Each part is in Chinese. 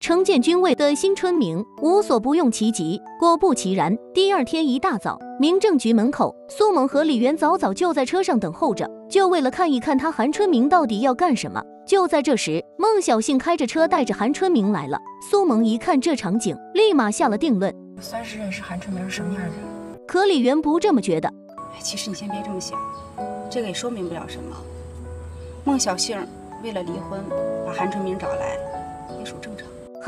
程建军为的新春明无所不用其极。果不其然，第二天一大早，民政局门口，苏萌和李媛早早就在车上等候着，就为了看一看他韩春明到底要干什么。就在这时，孟小杏开着车带着韩春明来了。苏萌一看这场景，立马下了定论，算是认识韩春明是什么样的人。可李媛不这么觉得。哎，其实你先别这么想，这个也说明不了什么。孟小杏为了离婚把韩春明找来，也属正。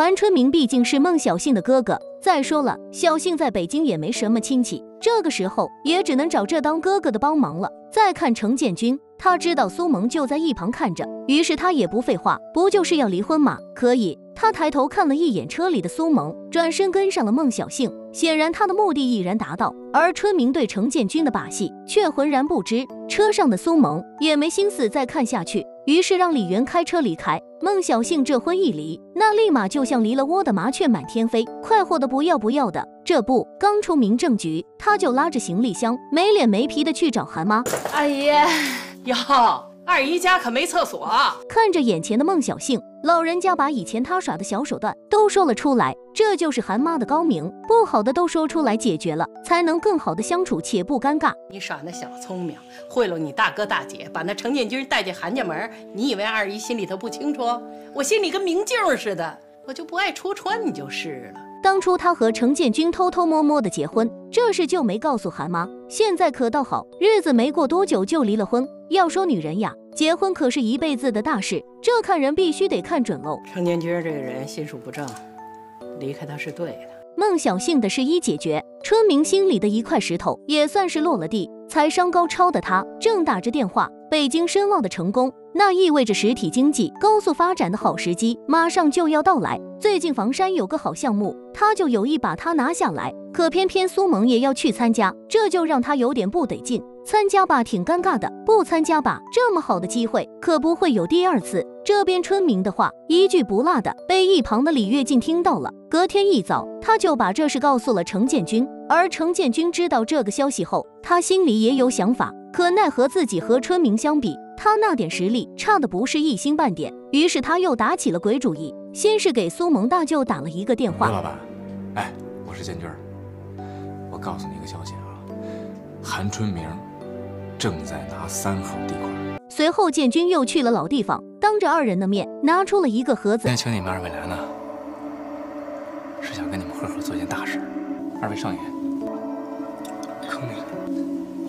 韩春明毕竟是孟小杏的哥哥，再说了，小杏在北京也没什么亲戚，这个时候也只能找这当哥哥的帮忙了。再看程建军，他知道苏萌就在一旁看着，于是他也不废话，不就是要离婚吗？可以。他抬头看了一眼车里的苏萌，转身跟上了孟小杏，显然他的目的已然达到。而春明对程建军的把戏却浑然不知，车上的苏萌也没心思再看下去。于是让李媛开车离开。孟小杏这婚一离，那立马就像离了窝的麻雀满天飞，快活的不要不要的。这不，刚出民政局，他就拉着行李箱，没脸没皮的去找韩妈。阿姨，哟，二姨家可没厕所。看着眼前的孟小杏，老人家把以前他耍的小手段都说了出来。这就是韩妈的高明，不好的都说出来解决了，才能更好的相处且不尴尬。你耍那小聪明，贿赂你大哥大姐，把那程建军带进韩家门，你以为二姨心里头不清楚？我心里跟明镜似的，我就不爱戳穿你就是了。当初他和程建军偷偷摸摸的结婚，这事就没告诉韩妈。现在可倒好，日子没过多久就离了婚。要说女人呀，结婚可是一辈子的大事，这看人必须得看准喽。程建军这个人心术不正，离开他是对的。孟小杏的事一解决，春明心里的一块石头也算是落了地。财商高超的他正打着电话，北京申奥的成功。那意味着实体经济高速发展的好时机马上就要到来。最近房山有个好项目，他就有意把它拿下来。可偏偏苏萌也要去参加，这就让他有点不得劲。参加吧，挺尴尬的；不参加吧，这么好的机会可不会有第二次。这边春明的话一句不落的被一旁的李跃进听到了。隔天一早，他就把这事告诉了程建军。而程建军知道这个消息后，他心里也有想法，可奈何自己和春明相比。他那点实力差的不是一星半点，于是他又打起了鬼主意。先是给苏萌大舅打了一个电话：“刘老板，哎，我是建军，我告诉你一个消息啊，韩春明正在拿三号地块。”随后建军又去了老地方，当着二人的面拿出了一个盒子。今天请你们二位来呢，是想跟你们合伙做件大事。二位少爷，坑你了，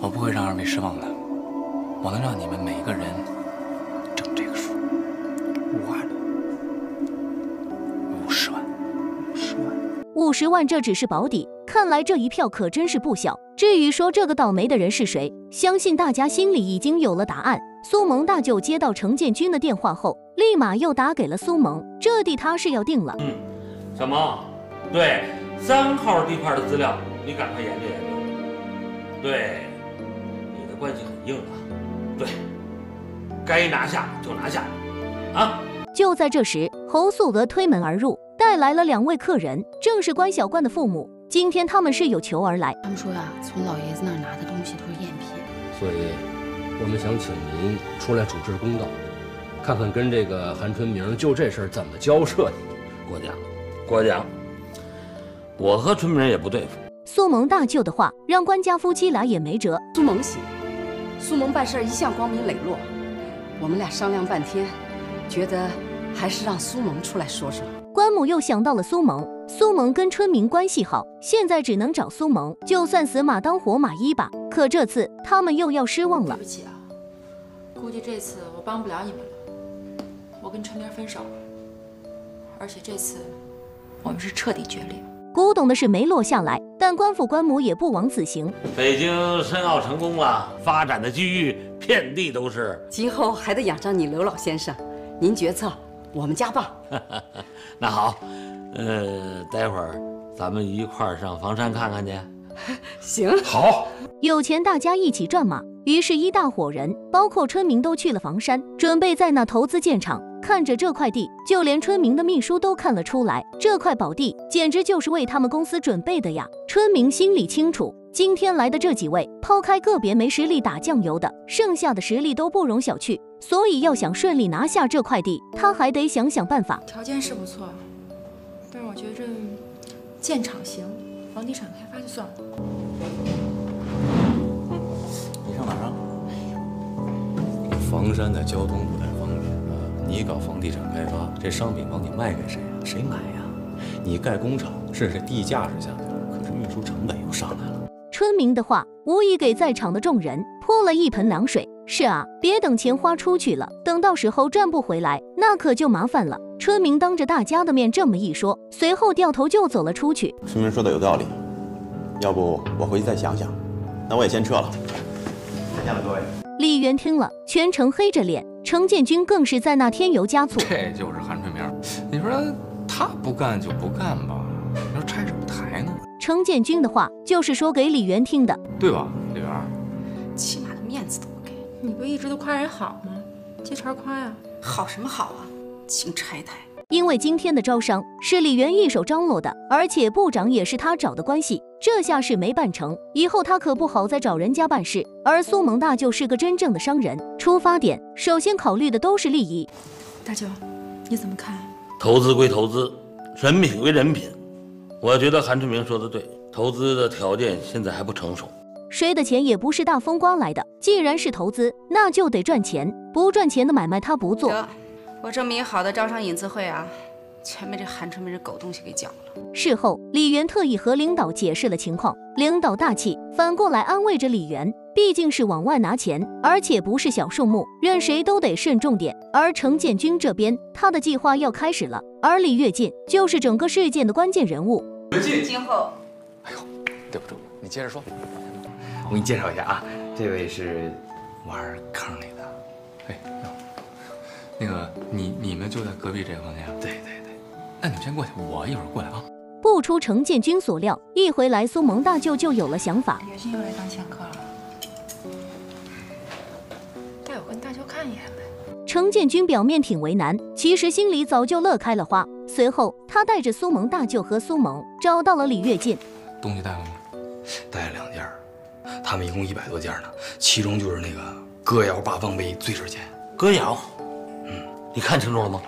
我不会让二位失望的。我能让你们每个人挣这个数，五万，五十万，五十万，五十万，这只是保底。看来这一票可真是不小。至于说这个倒霉的人是谁，相信大家心里已经有了答案。苏萌大舅接到程建军的电话后，立马又打给了苏萌，这地他是要定了。嗯，小萌，对三号地块的资料，你赶快研究研究。对，你的关系很硬啊。对，该拿下就拿下，啊！就在这时，侯素娥推门而入，带来了两位客人，正是关小关的父母。今天他们是有求而来。他们说呀，从老爷子那儿拿的东西都是赝品，所以我们想请您出来主持公道，看看跟这个韩春明就这事儿怎么交涉的。过奖，过奖。我和春明也不对付。苏萌大舅的话让关家夫妻俩也没辙。苏萌行。苏萌办事一向光明磊落，我们俩商量半天，觉得还是让苏萌出来说说。关母又想到了苏萌，苏萌跟春明关系好，现在只能找苏萌，就算死马当活马医吧。可这次他们又要失望了。对不起啊，估计这次我帮不了你们了。我跟春明分手了，而且这次我们是彻底决裂。古董的事没落下来，但官府官母也不枉此行。北京申奥成功了，发展的机遇遍地都是。今后还得仰仗你刘老先生，您决策，我们家办。那好，呃，待会儿咱们一块儿上房山看看去。行，好，有钱大家一起赚嘛。于是，一大伙人，包括春明，都去了房山，准备在那投资建厂。看着这块地，就连春明的秘书都看了出来，这块宝地简直就是为他们公司准备的呀。春明心里清楚，今天来的这几位，抛开个别没实力打酱油的，剩下的实力都不容小觑。所以要想顺利拿下这块地，他还得想想办法。条件是不错，但是我觉着建厂行，房地产开发就算了。你上哪儿啊？房山的交通不太你搞房地产开发，这商品房你卖给谁啊？谁买呀？你盖工厂，是是地价是下去了，可是运输成本又上来了。春明的话无疑给在场的众人泼了一盆凉水。是啊，别等钱花出去了，等到时候赚不回来，那可就麻烦了。春明当着大家的面这么一说，随后掉头就走了出去。春明说的有道理，要不我回去再想想。那我也先撤了，再见了各位。李元听了，全程黑着脸，程建军更是在那添油加醋。这就是韩春明，你说他不干就不干吧，你说拆什么台呢，程建军的话就是说给李媛听的。对吧，李媛？起码的面子都不给，你不一直都夸人好吗？接茬夸呀！好什么好啊？请拆台。因为今天的招商是李元一手张罗的，而且部长也是他找的关系，这下事没办成，以后他可不好再找人家办事。而苏蒙大舅是个真正的商人，出发点首先考虑的都是利益。大舅，你怎么看？投资归投资，人品归人品。我觉得韩春明说的对，投资的条件现在还不成熟。谁的钱也不是大风刮来的，既然是投资，那就得赚钱，不赚钱的买卖他不做。得，我这么一好的招商引资会啊，全被这韩春明这狗东西给搅了。事后，李元特意和领导解释了情况，领导大气，反过来安慰着李元，毕竟是往外拿钱，而且不是小数目，任谁都得慎重点。而程建军这边，他的计划要开始了，而李跃进就是整个事件的关键人物。今后哎呦对不住，你接着说。我给你介绍一下啊，这位是玩坑里的。哎，哟那个你你们就在隔壁这个房间啊？对对对，那你们先过去，我一会儿过来啊。不出程建军所料，一回来苏萌大舅就有了想法。李月信又来当掮客了，带我跟大舅看一眼呗。程建军表面挺为难，其实心里早就乐开了花。随后，他带着苏萌大舅和苏萌找到了李跃进。东西带了吗？带了两件儿，他们一共一百多件呢，其中就是那个歌谣八方杯最值钱。歌谣，嗯，你看清楚了吗？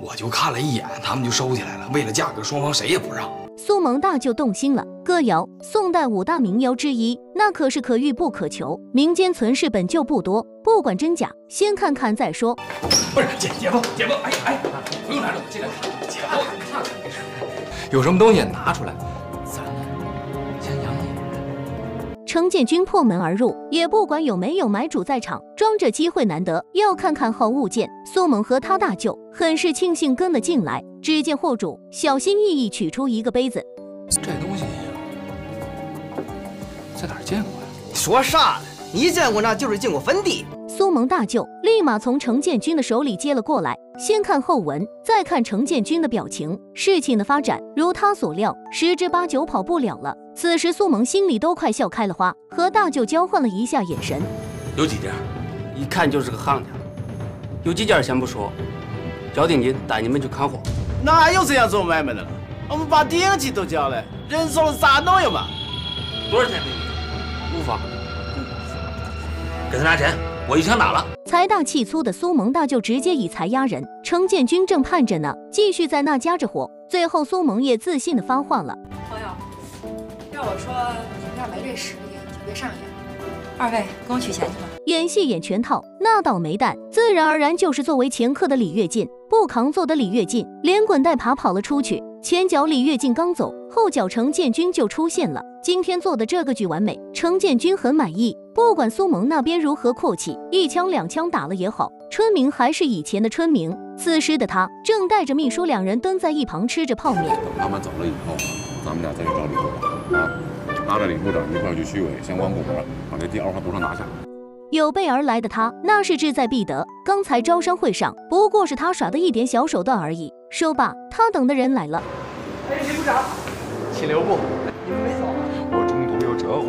我就看了一眼，他们就收起来了。为了价格，双方谁也不让。苏蒙大就动心了。歌谣，宋代五大名窑之一，那可是可遇不可求，民间存世本就不多，不管真假，先看看再说。不是姐姐夫，姐夫，哎哎，不用拿着，我进来看。姐夫，看看没事。有什么东西拿出来，程建军破门而入，也不管有没有买主在场，装着机会难得，要看看好物件。苏猛和他大舅很是庆幸跟了进来。只见货主小心翼翼取出一个杯子，这东西在哪儿见过呀？说啥呢？你见过那就是进过坟地。苏萌大舅立马从程建军的手里接了过来，先看后文，再看程建军的表情。事情的发展如他所料，十之八九跑不了了。此时苏萌心里都快笑开了花，和大舅交换了一下眼神。有几件？一看就是个行家。有几件先不说，交定金带你们去看货。哪有这样做买卖的了？我们把定金都交了，人少了咋弄呀嘛？多少钱定无法。金？给他拿钱，我一枪打了。财大气粗的苏蒙大舅直接以财压人，程建军正盼着呢，继续在那夹着火。最后苏蒙也自信的发话了：“朋友，要我说，你们要没这实力，就别上演。二位跟我取钱去吧。”演戏演全套，那倒霉蛋，自然而然就是作为前客的李跃进。不扛揍的李跃进连滚带爬跑了出去，前脚李跃进刚走，后脚程建军就出现了。今天做的这个剧完美，程建军很满意。不管苏萌那边如何阔气，一枪两枪打了也好，春明还是以前的春明。此时的他正带着秘书两人蹲在一旁吃着泡面。等他们走了以后，咱们俩再去找李部长啊，拉着李部长一块儿去区委相关部门，把这第二话不说拿下。有备而来的他，那是志在必得。刚才招商会上，不过是他耍的一点小手段而已。说罢，他等的人来了。哎，李部长，请留步。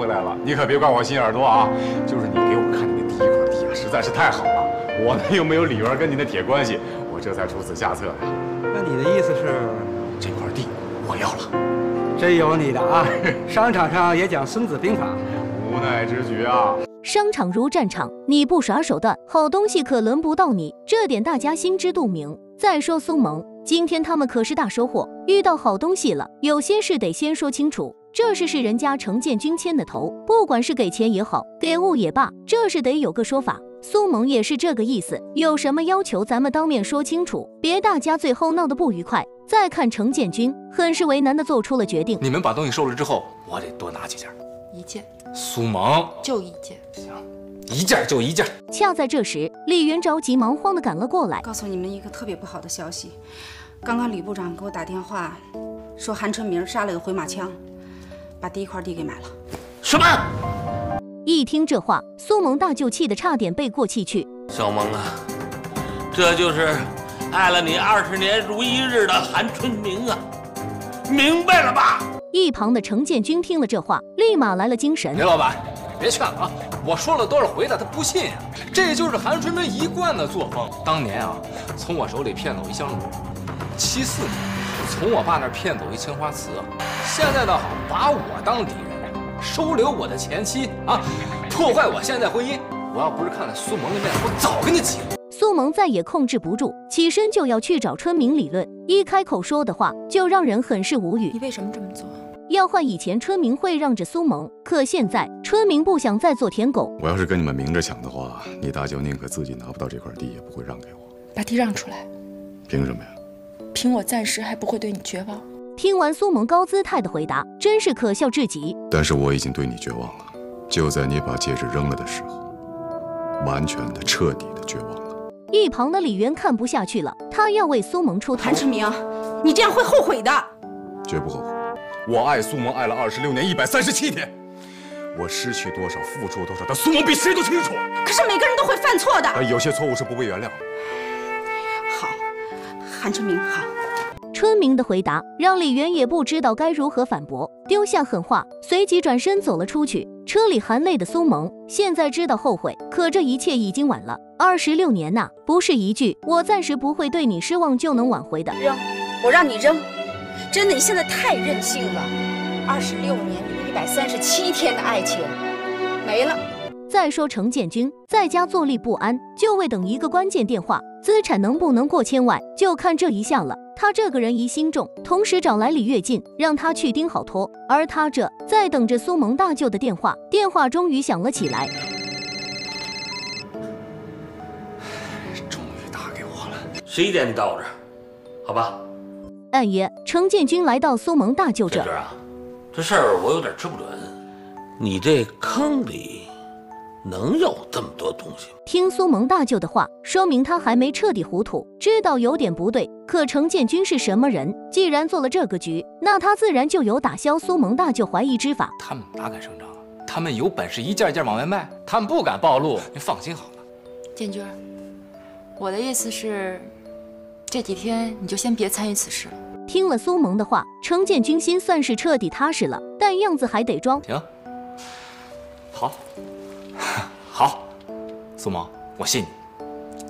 回来了，你可别怪我心眼多啊。就是你给我看你的第一块地啊，实在是太好了。我呢又没有李元跟你的铁关系，我这才出此下策呀。那你的意思是，这块地我要了？真有你的啊！商场上也讲《孙子兵法》。无奈之举啊。商场如战场，你不耍手段，好东西可轮不到你，这点大家心知肚明。再说苏萌，今天他们可是大收获，遇到好东西了。有些事得先说清楚。这事是人家程建军牵的头，不管是给钱也好，给物也罢，这事得有个说法。苏萌也是这个意思，有什么要求咱们当面说清楚，别大家最后闹得不愉快。再看程建军，很是为难的做出了决定。你们把东西收了之后，我得多拿几件。一件。苏萌，就一件。行，一件就一件。恰在这时，李云着急忙慌的赶了过来，告诉你们一个特别不好的消息，刚刚李部长给我打电话，说韩春明杀了个回马枪。把第一块地给买了，什么？一听这话，苏萌大舅气得差点背过气去。小萌啊，这就是爱了你二十年如一日的韩春明啊，明白了吧？一旁的程建军听了这话，立马来了精神。李老板，别劝了啊！我说了多少回了，他不信啊。这就是韩春明一贯的作风。当年啊，从我手里骗走一香炉；七四年，从我爸那儿骗走一青花瓷。现在倒好，把我当敌人，收留我的前妻啊，破坏我现在婚姻。我要不是看在苏萌的面子，我早跟你急了。苏萌再也控制不住，起身就要去找春明理论。一开口说的话就让人很是无语。你为什么这么做？要换以前，春明会让着苏萌，可现在春明不想再做舔狗。我要是跟你们明着抢的话，你大舅宁可自己拿不到这块地，也不会让给我。把地让出来。凭什么呀？凭我暂时还不会对你绝望。听完苏萌高姿态的回答，真是可笑至极。但是我已经对你绝望了，就在你把戒指扔了的时候，完全的、彻底的绝望了。一旁的李渊看不下去了，他要为苏萌出头。韩志明，你这样会后悔的。绝不后悔。我爱苏萌爱了二十六年一百三十七天，我失去多少，付出多少，但苏萌比谁都清楚。可是每个人都会犯错的，有些错误是不被原谅的。好，韩春明，好。春明的回答让李媛也不知道该如何反驳，丢下狠话，随即转身走了出去。车里含泪的苏萌现在知道后悔，可这一切已经晚了。二十六年呐，不是一句“我暂时不会对你失望”就能挽回的。扔，我让你扔。真的，你现在太任性了。二十六年零一百三十七天的爱情没了。再说程建军在家坐立不安，就为等一个关键电话，资产能不能过千万，就看这一项了。他这个人疑心重，同时找来李跃进，让他去盯好托。而他这在等着苏萌大舅的电话，电话终于响了起来。终于打给我了。十一点你到我这儿，好吧？暗夜，程建军来到苏萌大舅这。啊，这事儿我有点吃不准。你这坑里。能有这么多东西？听苏萌大舅的话，说明他还没彻底糊涂，知道有点不对。可程建军是什么人？既然做了这个局，那他自然就有打消苏萌大舅怀疑之法。他们哪敢声张啊？他们有本事一件一件往外卖，他们不敢暴露。你放心好了。建军，我的意思是，这几天你就先别参与此事了。听了苏萌的话，程建军心算是彻底踏实了，但样子还得装。行，好。好，苏萌，我信你，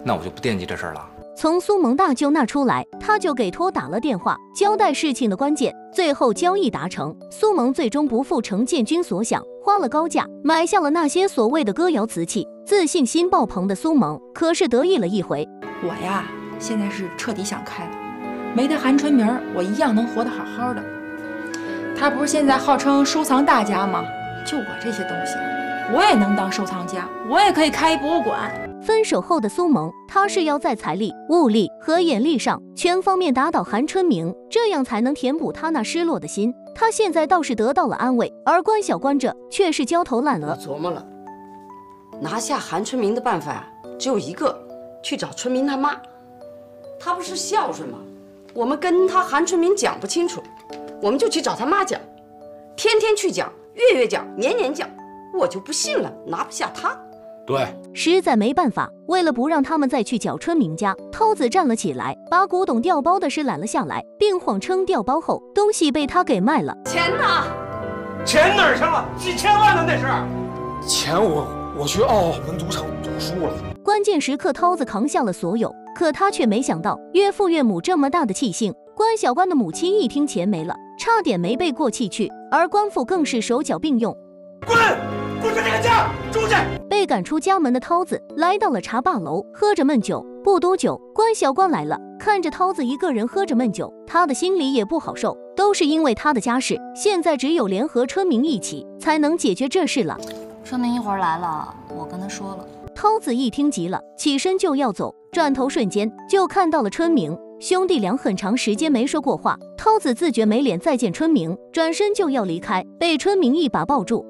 那我就不惦记这事儿了。从苏萌大舅那出来，他就给托打了电话，交代事情的关键。最后交易达成，苏萌最终不负程建军所想，花了高价买下了那些所谓的歌谣瓷器。自信心爆棚的苏萌可是得意了一回。我呀，现在是彻底想开了，没他韩春明，我一样能活得好好的。他不是现在号称收藏大家吗？就我这些东西。我也能当收藏家，我也可以开一博物馆。分手后的苏萌，他是要在财力、物力和眼力上全方面打倒韩春明，这样才能填补他那失落的心。他现在倒是得到了安慰，而关小关这却是焦头烂额。我琢磨了，拿下韩春明的办法只有一个，去找春明他妈。他不是孝顺吗？我们跟他韩春明讲不清楚，我们就去找他妈讲，天天去讲，月月讲，年年讲。我就不信了，拿不下他。对，实在没办法，为了不让他们再去搅春明家，涛子站了起来，把古董调包的事揽了下来，并谎称调包后东西被他给卖了。钱呢？钱哪儿去了？几千万呢？那是。钱我我去澳门赌场赌输了。关键时刻，涛子扛下了所有，可他却没想到岳父岳母这么大的气性。关小关的母亲一听钱没了，差点没背过气去，而关父更是手脚并用，滚！滚出这个家，出去！被赶出家门的涛子来到了茶霸楼，喝着闷酒。不多久，关小关来了，看着涛子一个人喝着闷酒，他的心里也不好受。都是因为他的家事，现在只有联合春明一起才能解决这事了。春明一会儿来了，我跟他说了。涛子一听急了，起身就要走，转头瞬间就看到了春明。兄弟俩很长时间没说过话，涛子自觉没脸再见春明，转身就要离开，被春明一把抱住。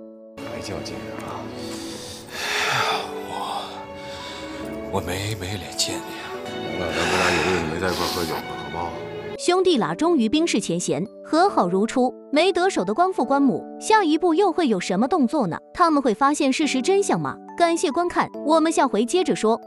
还较劲啊！我我没没脸见你。那咱们俩有日子没在一块喝酒了，好不好？兄弟俩终于冰释前嫌，和好如初。没得手的官父官母，下一步又会有什么动作呢？他们会发现事实真相吗？感谢观看，我们下回接着说。